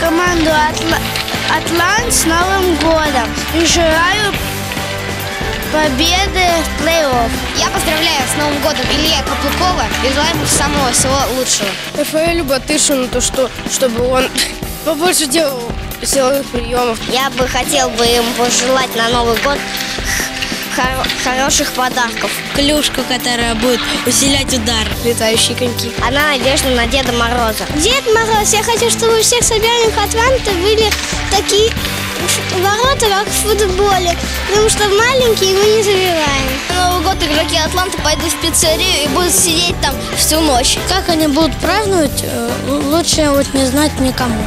команду «Атла- «Атлант» с Новым годом и желаю победы в плей-офф. Я поздравляю с Новым годом Илья Каплукова и желаю ему самого всего лучшего. Рафаэлю Батышину, то что, чтобы он побольше делал силовых приемов. Я бы хотел бы им пожелать на Новый год хор- хороших подарков. Клюшку, которая будет усилять удар. Летающие коньки. Она надежда на Деда Мороза. Дед Мороз, я хочу, чтобы у всех соперников Атланта были такие ворота, как в футболе. Потому что маленькие мы не забиваем. На Новый год игроки Атланты пойдут в пиццерию и будут сидеть там всю ночь. Как они будут праздновать, э, лучше вот не знать никому.